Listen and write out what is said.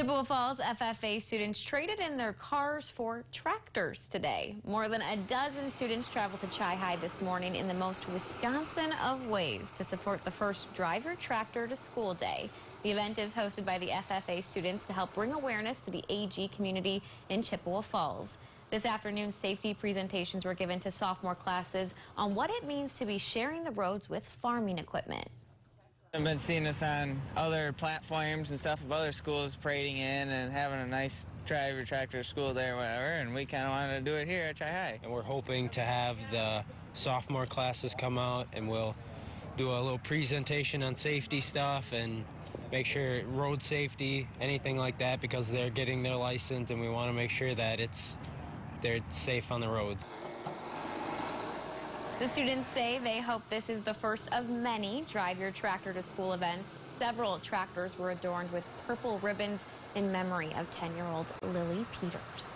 Chippewa Falls FFA students traded in their cars for tractors today. More than a dozen students traveled to Chi-Hi this morning in the most Wisconsin of ways to support the first driver tractor to school day. The event is hosted by the FFA students to help bring awareness to the AG community in Chippewa Falls. This afternoon, safety presentations were given to sophomore classes on what it means to be sharing the roads with farming equipment. I've been seeing this on other platforms and stuff of other schools parading in and having a nice driver tractor school there, whatever, and we kind of wanted to do it here at Chi-Hi. And we're hoping to have the sophomore classes come out and we'll do a little presentation on safety stuff and make sure road safety, anything like that, because they're getting their license and we want to make sure that it's they're safe on the roads. The students say they hope this is the first of many Drive Your Tractor to School events. Several tractors were adorned with purple ribbons in memory of 10-year-old Lily Peters.